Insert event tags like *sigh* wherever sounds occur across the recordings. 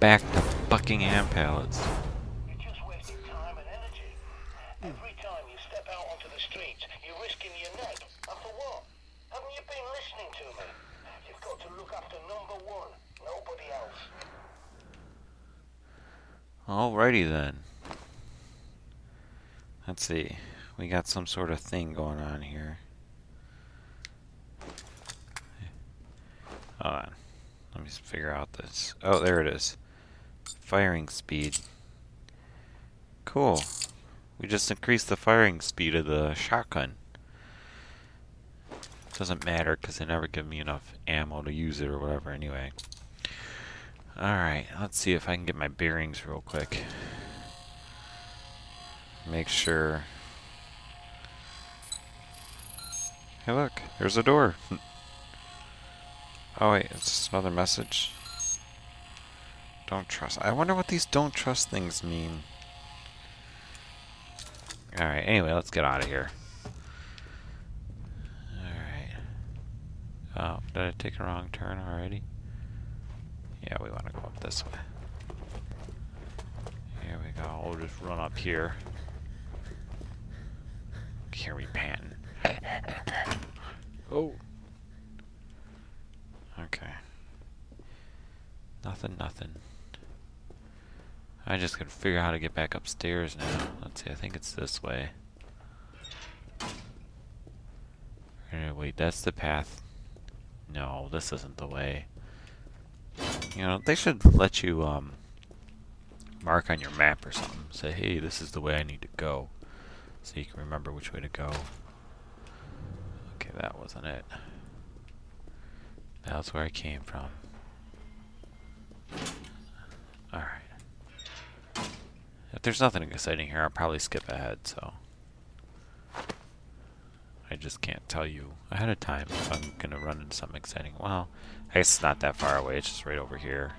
back to Buckingham Palace. You're just wasting time and energy. Every time you step out onto the streets, you're risking your neck. And for what? Haven't you been listening to me? You've got to look after number one, nobody else. Alrighty then. Let's see. We got some sort of thing going on here. Hold on. Let me figure out this. Oh, there it is. Firing speed. Cool. We just increased the firing speed of the shotgun. Doesn't matter because they never give me enough ammo to use it or whatever anyway. Alright, let's see if I can get my bearings real quick. Make sure. Hey look, there's a door. *laughs* oh wait, it's another message. Don't trust. I wonder what these don't trust things mean. Alright, anyway, let's get out of here. Alright. Oh, did I take a wrong turn already? Yeah, we want to go up this way. Here we go. We'll just run up here. Here we pan. oh. Okay. Nothing, nothing. I just gotta figure out how to get back upstairs now. Let's see, I think it's this way. Wait, that's the path. No, this isn't the way. You know, they should let you um, mark on your map or something. Say, hey, this is the way I need to go. So you can remember which way to go. Okay, that wasn't it. That's where I came from. Alright. There's nothing exciting here, I'll probably skip ahead, so... I just can't tell you ahead of time if I'm going to run into something exciting. Well, I guess it's not that far away. It's just right over here.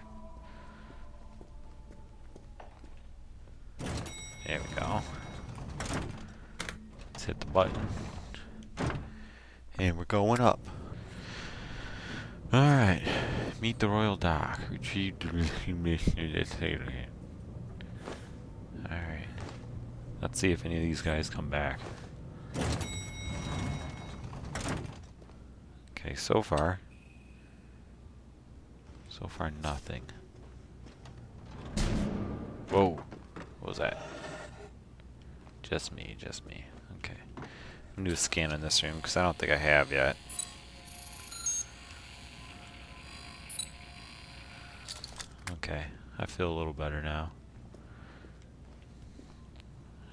There we go. Let's hit the button. And we're going up. Alright. Meet the Royal Dock. Retrieve the *laughs* mission. Alright. Let's see if any of these guys come back. Okay, so far. So far, nothing. Whoa. What was that? Just me, just me. Okay. I'm gonna do a scan in this room because I don't think I have yet. Okay, I feel a little better now.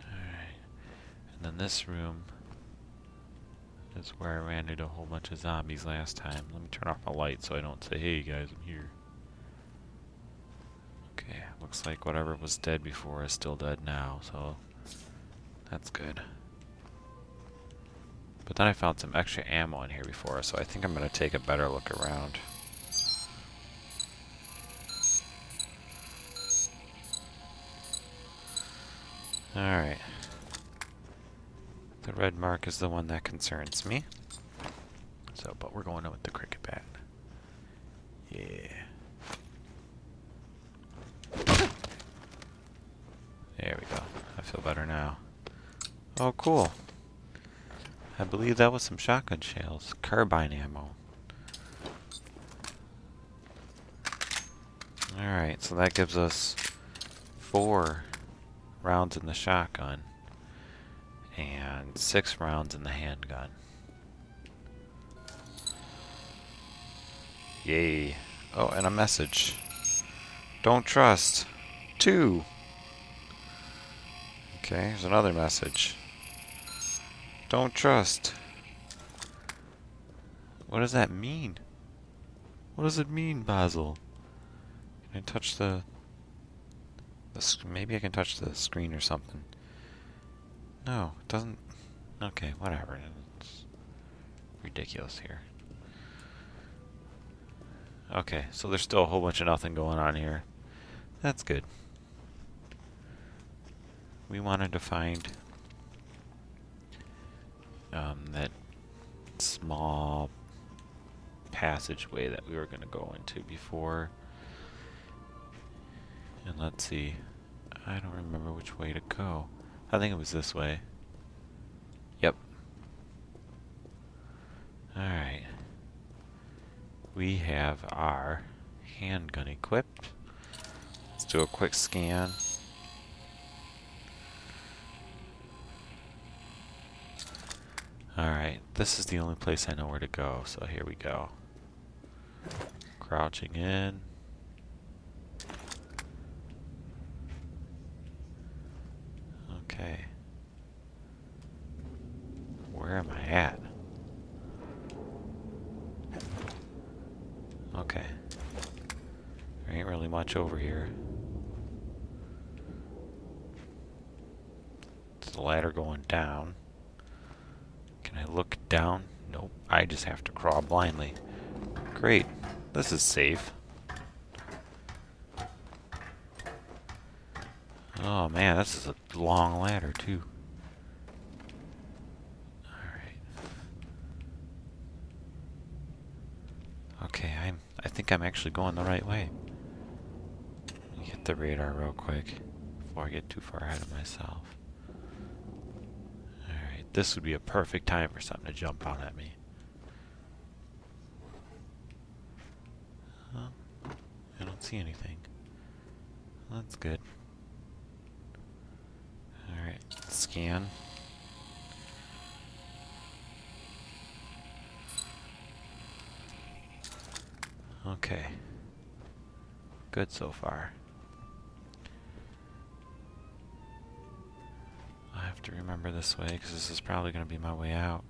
Alright. And then this room is where I ran into a whole bunch of zombies last time. Let me turn off my light so I don't say, hey guys, I'm here. Okay, looks like whatever was dead before is still dead now, so that's good. But then I found some extra ammo in here before, so I think I'm going to take a better look around. Alright. The red mark is the one that concerns me. So, but we're going in with the cricket bat. Yeah. There we go. I feel better now. Oh, cool. I believe that was some shotgun shells. Carbine ammo. Alright, so that gives us four rounds in the shotgun and six rounds in the handgun. Yay. Oh, and a message. Don't trust. Two. Okay, here's another message. Don't trust. What does that mean? What does it mean, Basil? Can I touch the... the maybe I can touch the screen or something. No, it doesn't... Okay, whatever. It's ridiculous here. Okay, so there's still a whole bunch of nothing going on here. That's good. We wanted to find um, that small passageway that we were going to go into before And let's see. I don't remember which way to go. I think it was this way. Yep. Alright. We have our handgun equipped. Let's do a quick scan. Alright, this is the only place I know where to go, so here we go. Crouching in. Okay. Where am I at? Okay. There ain't really much over here. Is the ladder going down? Can I look down? Nope. I just have to crawl blindly. Great. This is safe. Oh man, this is a long ladder too. Alright. Okay, I'm I think I'm actually going the right way. Get the radar real quick before I get too far ahead of myself. This would be a perfect time for something to jump out at me. I don't see anything. That's good. Alright, scan. Okay. Good so far. Have to remember this way because this is probably going to be my way out.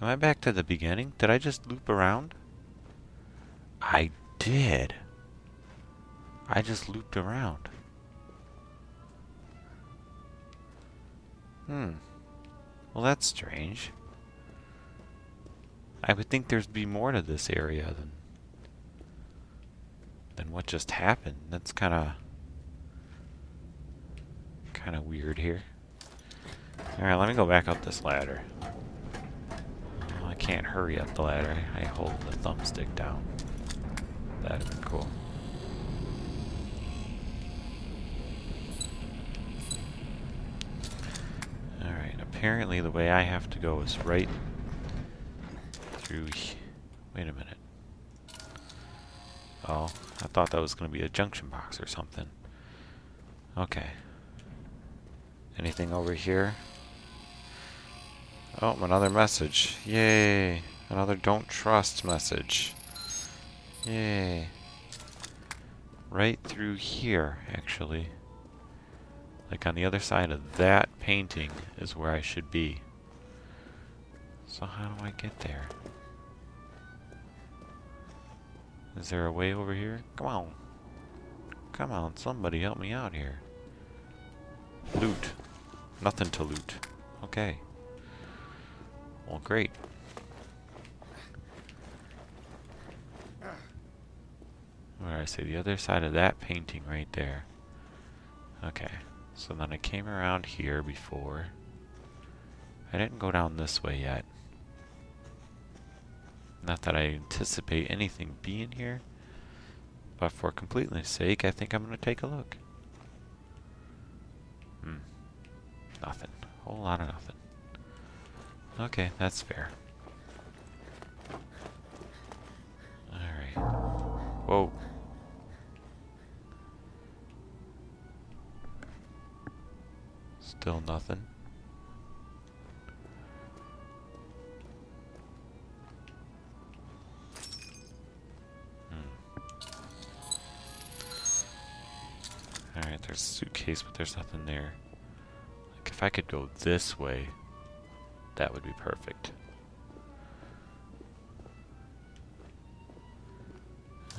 Am I back to the beginning? Did I just loop around? I did. I just looped around. Hmm. Well, that's strange. I would think there'd be more to this area than than what just happened. That's kind of kind of weird here. All right, let me go back up this ladder. Oh, I can't hurry up the ladder. I hold the thumbstick down. That'd be cool. Alright, apparently the way I have to go is right through... Wait a minute. Oh, I thought that was going to be a junction box or something. Okay. Anything over here? Oh, another message. Yay! Another don't trust message. Yay. Right through here, actually. Like on the other side of that painting is where I should be. So how do I get there? Is there a way over here? Come on. Come on, somebody help me out here. Loot. Nothing to loot. Okay. Well, great. Where I say the other side of that painting right there. Okay. So then I came around here before. I didn't go down this way yet. Not that I anticipate anything being here, but for completeness sake, I think I'm going to take a look. Hmm. Nothing. Whole lot of nothing. Okay, that's fair. Alright. Whoa. Still nothing. There's a suitcase, but there's nothing there. Like, if I could go this way, that would be perfect.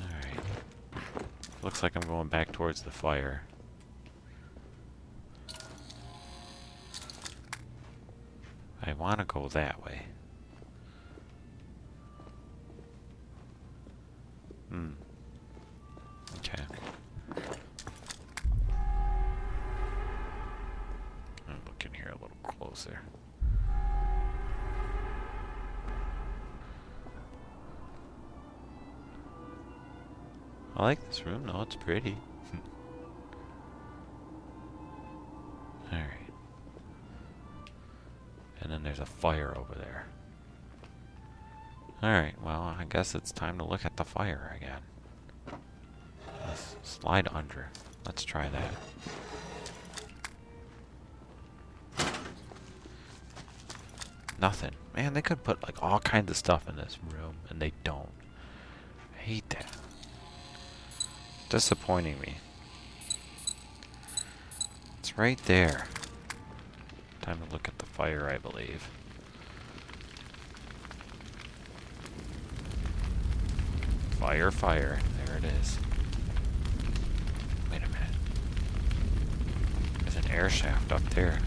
Alright. Looks like I'm going back towards the fire. I want to go that way. Hmm. Look in here a little closer. I like this room. No, it's pretty. *laughs* Alright. And then there's a fire over there. Alright, well, I guess it's time to look at the fire again. Let's slide under. Let's try that. Nothing. Man, they could put like all kinds of stuff in this room, and they don't. I hate that. Disappointing me. It's right there. Time to look at the fire, I believe. Fire, fire. There it is. Wait a minute. There's an air shaft up there.